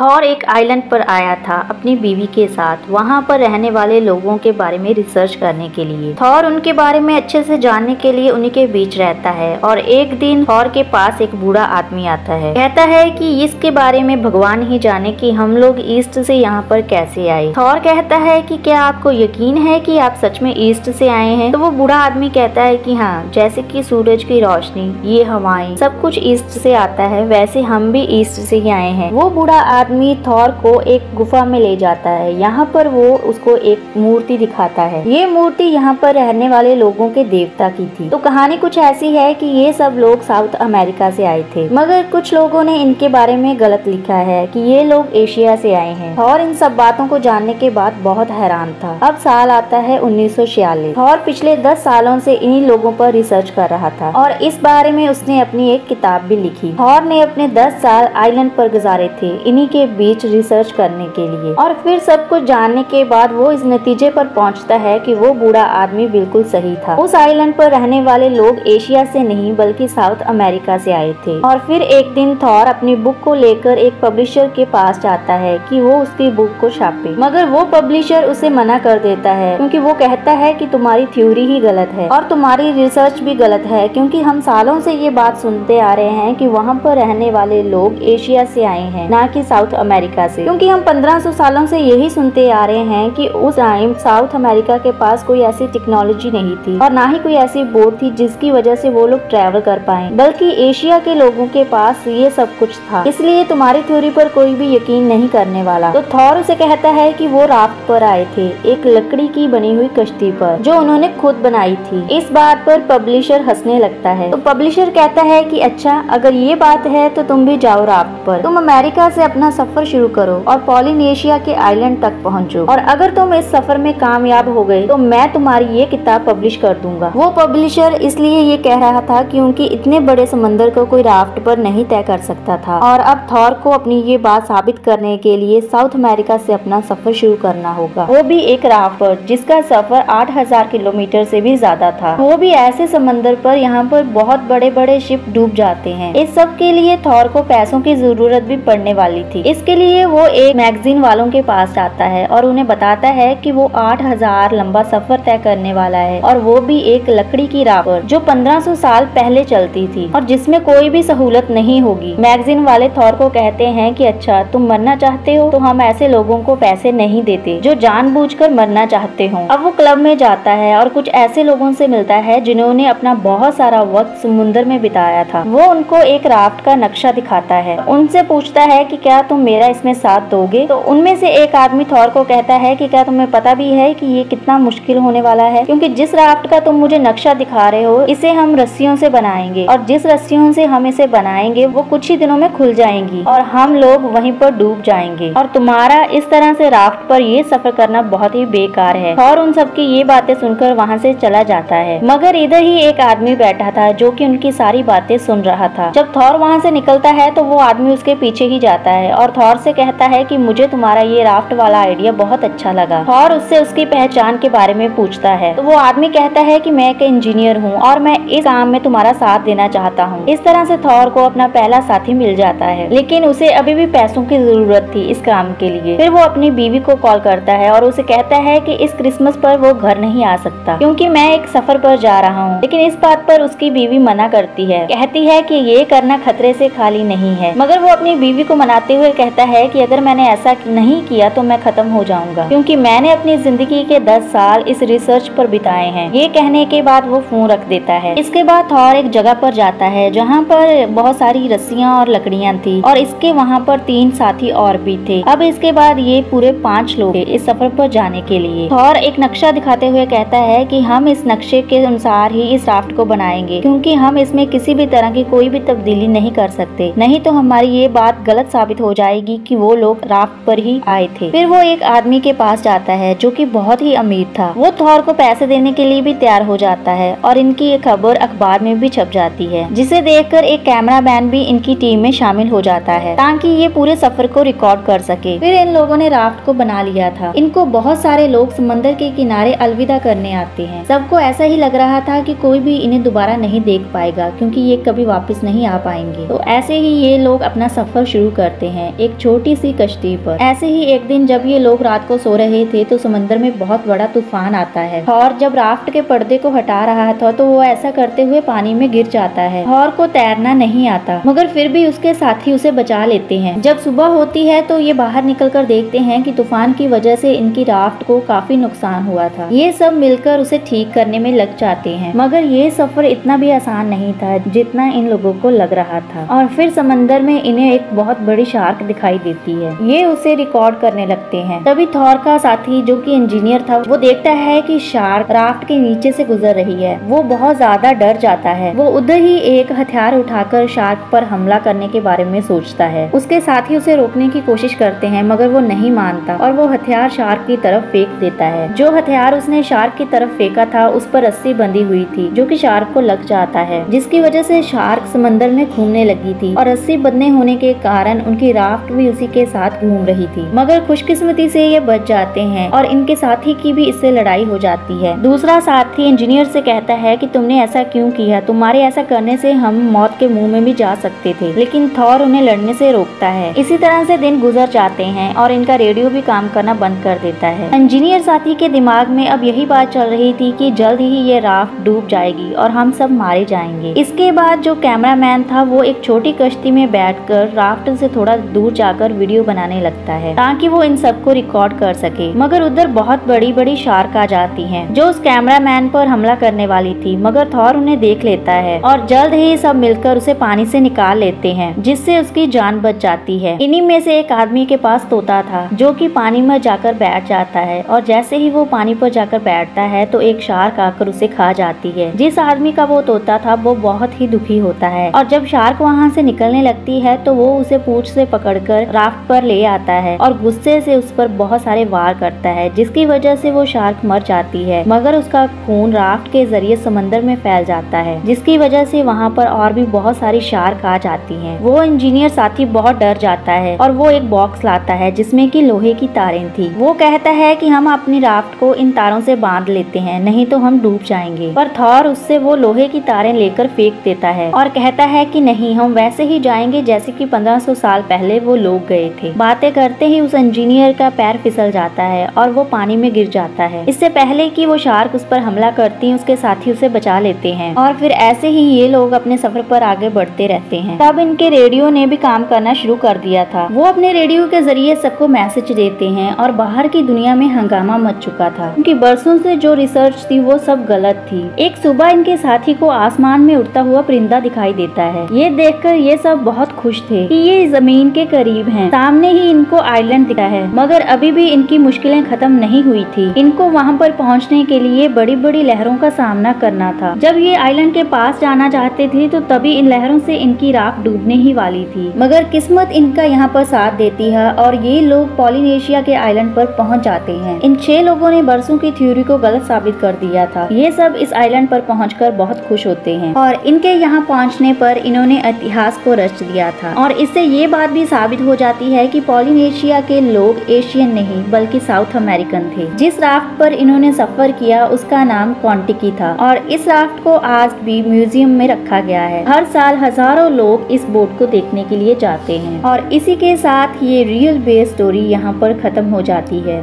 Thor एक island पर आया था अपनी बीवी के साथ। वहाँ पर रहने वाले लोगों के बारे में रिसर्च करने के लिए। थॉर उनके बारे में अच्छे से जानने के लिए उन्हीं के बीच रहता है और एक दिन थॉर के पास एक बूढ़ा आदमी आता है। कहता है कि इसके बारे में भगवान ही जाने कि हम लोग ईस्ट से यहाँ पर कैसे आए। थॉर कहता है कि क्या आपको यकीन है कि आप सच में ईस्ट से आए हैं? तो वो बूढ़ा आदमी कहता है कि हाँ जैसे कि सूरज की रोशनी, ये हवाएँ, सब कुछ ईस्ट से आता है, वैसे हम भी ईस्ट से ही आए हैं। वो बूढ़ा आदमी थॉर को एक गुफा में ले जाता है। यहाँ पर वो उसको एक मूर्ति दिखाता है। ये मूर्ति यहाँ पर रहने वाले लोगों के देवता की थी। तो कहानी कुछ ऐसी है कि ये सब लोग साउथ अमेरिका से आए थे। मगर कुछ लोगों ने इनके बारे में गलत लिखा है कि ये लोग एशिया से आए हैं। और इन सब बातों को जानने के बाद बहुत हैरान था। अब साल आता है उन्नीस और पिछले दस सालों से इन्हीं लोगों पर रिसर्च कर रहा था। और इस बारे में उसने अपनी एक किताब भी लिखी। और ने अपने दस साल आइलैंड पर गुजारे थे। इन्हीं के बीच बीच रिसर्च करने के लिए। और फिर सब कुछ जानने के बाद वो इस नतीजे पर पहुँचता है कि वो बूढ़ा आदमी बिल्कुल सही था। उस आइलैंड पर रहने वाले लोग एशिया से नहीं, बल्कि साउथ अमेरिका से आए थे। और फिर एक दिन थॉर अपनी बुक को लेकर एक पब्लिशर के पास जाता है कि वो उसकी बुक को छापे। मगर वो पब्लिशर उसे मना कर देता है, क्योंकि वो कहता है कि तुम्हारी थ्योरी ही गलत है। और तुम्हारी रिसर्च भी गलत है, क्योंकि हम सालों से ये बात सुनते आ रहे हैं कि वहाँ पर रहने वाले लोग एशिया से आए हैं, न कि साउथ अमेरिका अमेरिका से। क्योंकि हम 1500 सालों से यही सुनते आ रहे हैं कि उस टाइम साउथ अमेरिका के पास कोई ऐसी टेक्नोलॉजी नहीं थी और ना ही कोई ऐसी बोट थी जिसकी वजह से वो लोग ट्रेवल कर पाए। बल्कि एशिया के लोगों के पास ये सब कुछ था। इसलिए तुम्हारी थ्योरी पर कोई भी यकीन नहीं करने वाला। तो थॉर उसे कहता है कि वो राफ्ट पर आए थे, एक लकड़ी की बनी हुई कश्ती पर, जो उन्होंने खुद बनाई थी। इस बात पर पब्लिशर हंसने लगता है। तो पब्लिशर कहता है कि अच्छा अगर ये बात है तो तुम भी जाओ राफ्ट पर। तुम अमेरिका से अपना सफ़र शुरू करो और पॉलिनेशिया के आइलैंड तक पहुंचो। और अगर तुम इस सफ़र में कामयाब हो गए तो मैं तुम्हारी ये किताब पब्लिश कर दूँगा। वो पब्लिशर इसलिए ये कह रहा था क्योंकि इतने बड़े समंदर को कोई राफ्ट पर नहीं तय कर सकता था। और अब थॉर को अपनी ये बात साबित करने के लिए साउथ अमेरिका से अपना सफ़र शुरू करना होगा। वो भी एक राफ्ट पर, जिसका सफ़र आठ हज़ार किलोमीटर से भी ज़्यादा था। वो भी ऐसे समंदर पर, यहाँ पर बहुत बड़े बड़े शिप डूब जाते हैं। इस सब के लिए थॉर को पैसों की ज़रूरत भी पड़ने वाली थी। इसके लिए वो एक मैगजीन वालों के पास जाता है और उन्हें बताता है कि वो आठ हज़ार लंबा सफ़र तय करने वाला है और वो भी एक लकड़ी की राह पर जो 1500 साल पहले चलती थी और जिसमें कोई भी सहूलत नहीं होगी। मैगजीन वाले थौर को कहते हैं कि अच्छा तुम मरना चाहते हो तो हम ऐसे लोगों को पैसे नहीं देते जो जानबूझकर मरना चाहते हो। अब वो क्लब में जाता है और कुछ ऐसे लोगों से मिलता है जिन्होंने अपना बहुत सारा वक्त समुन्द्र में बिताया था। वो उनको एक राफ्ट का नक्शा दिखाता है। उनसे पूछता है कि, क्या तुम मेरा इसमें साथ दोगे? तो उनमें से एक आदमी थौर को कहता है कि क्या तुम्हें पता भी है कि ये कितना मुश्किल होने वाला है? क्योंकि जिस राफ्ट का तुम मुझे नक्शा दिखा रहे हो, इसे हम रस्सियों से बनाएँगे। और जिस रस्सियों से हम इसे बनाएँगे, वो कुछ ही दिनों में खुल जाएँगी और हम लोग वहीं पर डूब जाएँगे। और तुम्हारा इस तरह से राफ्ट पर ये सफ़र करना बहुत ही बेकार है। और उन सबकी ये बातें सुनकर वहाँ से चला जाता है। मगर इधर ही एक आदमी बैठा था जो कि उनकी सारी बातें सुन रहा था। जब थौर वहाँ से निकलता है तो वो आदमी उसके पीछे ही जाता है और थौर से कहता है कि मुझे तुम्हारा ये राफ्ट वाला आइडिया बहुत अच्छा लगा। और उससे उसकी पहचान के बारे में पूछता है। तो वो आदमी कहता है कि मैं एक इंजीनियर हूँ और मैं इस काम में तुम्हारा साथ देना चाहता हूँ। इस तरह से थॉर को अपना पहला साथी मिल जाता है। लेकिन उसे अभी भी पैसों की ज़रूरत थी इस काम के लिए। फिर वो अपनी बीवी को कॉल करता है और उसे कहता है कि इस क्रिसमस पर वो घर नहीं आ सकता, क्योंकि मैं एक सफ़र पर जा रहा हूँ। लेकिन इस बात पर उसकी बीवी मना करती है। कहती है कि ये करना खतरे से खाली नहीं है। मगर वो अपनी बीवी को मनाते हुए कहता है कि अगर मैंने ऐसा नहीं किया तो मैं खत्म हो जाऊँगा। क्योंकि मैंने अपनी ज़िंदगी के दस साल इस रिसर्च पर बिताए हैं। ये कहने के बाद वो फ़ोन रख देता है। इसके बाद थॉर एक जगह पर जाता है, जहाँ पर बहुत सारी रस्सियाँ और लकड़ियाँ थी और इसके वहाँ पर तीन साथी और भी थे। अब इसके बाद ये पूरे पाँच लोग इस सफ़र पर जाने के लिए। थॉर एक नक्शा दिखाते हुए कहता है कि हम इस नक्शे के अनुसार ही इस राफ्ट को बनाएँगे, क्योंकि हम इसमें किसी भी तरह की कोई भी तब्दीली नहीं कर सकते। नहीं तो हमारी ये बात गलत साबित हो जाएगी कि वो लोग राफ्ट पर ही आए थे। फिर वो एक आदमी के पास जाता है, जो कि बहुत ही अमीर था। वो थॉर को पैसे देने के लिए भी तैयार हो जाता है और इनकी ये खबर अखबार में भी छप जाती है, जिसे देखकर एक कैमरा मैन भी इनकी टीम में शामिल हो जाता है, ताकि ये पूरे सफ़र को रिकॉर्ड कर सके। फिर इन लोगों ने राफ्ट को बना लिया था। इनको बहुत सारे लोग समंदर के किनारे अलविदा करने आते हैं। सबको ऐसा ही लग रहा था कि कोई भी इन्हें दोबारा नहीं देख पाएगा, क्योंकि ये कभी वापस नहीं आ पाएँगे। तो ऐसे ही ये लोग अपना सफ़र शुरू करते हैं। एक छोटी सी कश्ती पर। ऐसे ही एक दिन जब ये लोग रात को सो रहे थे तो समंदर में बहुत बड़ा तूफ़ान आता है। और जब राफ्ट के पर्दे को हटा रहा था तो वो ऐसा करते हुए पानी में गिर जाता है। और को तैरना नहीं आता, मगर फिर भी उसके साथी उसे बचा लेते हैं। जब सुबह होती है तो ये बाहर निकल कर देखते हैं कि तूफ़ान की वजह से इनकी राफ्ट को काफ़ी नुकसान हुआ था। ये सब मिलकर उसे ठीक करने में लग जाते हैं, मगर ये सफ़र इतना भी आसान नहीं था जितना इन लोगों को लग रहा था। और फिर समंदर में इन्हें एक बहुत बड़ी शार्क दिखाई देती है। ये उसे रिकॉर्ड करने लगते हैं। तभी थॉर का साथी, जो कि इंजीनियर था, वो देखता है कि शार्क राफ्ट के नीचे से गुजर रही है। वो बहुत ज़्यादा डर जाता है। वो उधर ही एक हथियार उठाकर शार्क पर हमला करने के बारे में सोचता है। उसके साथी उसे रोकने की कोशिश करते हैं, मगर वो नहीं मानता और वो हथियार शार्क की तरफ़ फेंक देता है। जो हथियार उसने शार्क की तरफ़ फेंका था, उस पर रस्सी बंधी हुई थी, जो कि शार्क को लग जाता है, जिसकी वजह से शार्क समंदर में घूमने लगी थी और रस्सी बंधने होने के कारण उनकी राफ्ट भी उसी के साथ घूम रही थी। मगर खुशकिस्मती से ये बच जाते हैं और इनके साथी की भी इससे लड़ाई हो जाती है। दूसरा साथी इंजीनियर से कहता है कि तुमने ऐसा क्यों किया? तुम्हारे ऐसा करने से हम मौत के मुँह में भी जा सकते थे, लेकिन थॉर उन्हें लड़ने से रोकता है। इसी तरह से दिन गुजर जाते हैं और इनका रेडियो भी काम करना बंद कर देता है। इंजीनियर साथी के दिमाग में अब यही बात चल रही थी कि जल्द ही ये राफ्ट डूब जाएगी और हम सब मारे जाएँगे। इसके बाद जो कैमरामैन था वो एक छोटी कश्ती में बैठकर राफ्ट से थोड़ा दूर जाकर वीडियो बनाने लगता है, ताकि वो इन सबको रिकॉर्ड कर सके। मगर उधर बहुत बड़ी बड़ी शार्क आ जाती हैं, जो उस कैमरामैन पर हमला करने वाली थी। मगर थॉर उन्हें देख लेता है और जल्द ही सब मिलकर उसे पानी से निकाल लेते हैं, जिससे उसकी जान बच जाती है। इन्हीं में से एक आदमी के पास तोता था, जो कि पानी में जाकर बैठ जाता है और जैसे ही वो पानी पर जाकर बैठता है तो एक शार्क आकर उसे खा जाती है। जिस आदमी का वो तोता था, वो बहुत ही दुखी होता है और जब शार्क वहाँ से निकलने लगती है तो वो उसे पूछ से पकड़कर राफ्ट पर ले आता है और गुस्से से उस पर बहुत सारे वार करता है, जिसकी वजह से वो शार्क मर जाती है। मगर उसका खून राफ्ट के ज़रिए समंदर में फैल जाता है, जिसकी वजह से वहाँ पर और भी बहुत सारी शार्क आ जाती है। वो इंजीनियर साथी बहुत डर जाता है और वो एक बॉक्स लाता है, जिसमें की लोहे की तारें थी। वो कहता है की हम अपनी राफ्ट को इन तारों से बाँध लेते हैं, नहीं तो हम डूब जाएँगे। पर थॉर उससे वो लोहे की तारें लेकर फेंक देता है और कहता है कि नहीं, हम वैसे ही जाएँगे जैसे कि 1500 साल पहले वो लोग गए थे। बातें करते ही उस इंजीनियर का पैर फिसल जाता है और वो पानी में गिर जाता है। इससे पहले कि वो शार्क उस पर हमला करती है, उसके साथी उसे बचा लेते हैं और फिर ऐसे ही ये लोग अपने सफ़र पर आगे बढ़ते रहते हैं। तब इनके रेडियो ने भी काम करना शुरू कर दिया था। वो अपने रेडियो के ज़रिए सबको मैसेज देते हैं और बाहर की दुनिया में हंगामा मच चुका था। क्योंकि बरसों से जो रिसर्च थी, वो सब गलत थी। एक सुबह इनके साथी को आसमान में उड़ता हुआ परिंदा दिखाई देता है। ये देखकर ये सब बहुत खुश थे कि ये ज़मीन के करीब हैं। सामने ही इनको आइलैंड दिखा है। मगर अभी भी इनकी मुश्किलें खत्म नहीं हुई थी। इनको वहाँ पर पहुँचने के लिए बड़ी बड़ी लहरों का सामना करना था। जब ये आइलैंड के पास जाना चाहते थे तो तभी इन लहरों से इनकी राख डूबने ही वाली थी। मगर किस्मत इनका यहाँ पर साथ देती है और ये लोग पॉलिनेशिया के आइलैंड पर पहुँच जाते हैं। इन छह लोगों ने बरसों की थ्योरी को गलत साबित कर दिया था। ये सब इस आइलैंड पर पहुँच बहुत खुश होते हैं। और इनके यहाँ पहुँचने पर इन्होंने इतिहास को रच दिया था। और इससे ये बात भी साबित हो जाती है कि पॉलिनेशिया के लोग एशियन नहीं, बल्कि साउथ अमेरिकन थे। जिस राफ्ट पर इन्होंने सफ़र किया, उसका नाम क्वान्टिकी था। और इस राफ्ट को आज भी म्यूज़ियम में रखा गया है। हर साल हज़ारों लोग इस बोट को देखने के लिए जाते हैं। और इसी के साथ ये रियल बेस स्टोरी यहाँ पर खत्म हो जाती है।